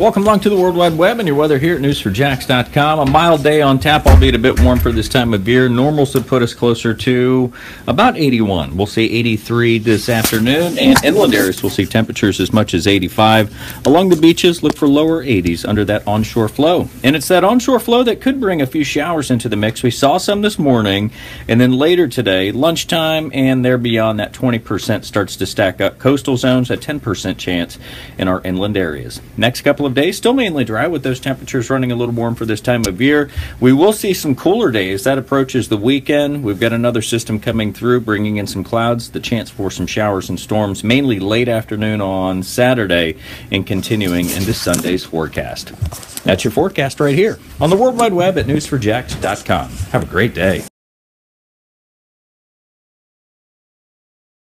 Welcome along to the World Wide Web and your weather here at news4jax.com. A mild day on tap, albeit a bit warm for this time of year. Normals would put us closer to about 81. We'll see 83 this afternoon, and inland areas will see temperatures as much as 85. Along the beaches, look for lower 80s under that onshore flow. And it's that onshore flow that could bring a few showers into the mix. We saw some this morning, and then later today, lunchtime, and there beyond that 20% starts to stack up. Coastal zones, a 10% chance in our inland areas. Next couple of days, still mainly dry with those temperatures running a little warm for this time of year. We will see some cooler days. That approaches the weekend. We've got another system coming through, bringing in some clouds, the chance for some showers and storms, mainly late afternoon on Saturday and continuing into Sunday's forecast. That's your forecast right here on the World Wide Web at news4jax.com. Have a great day.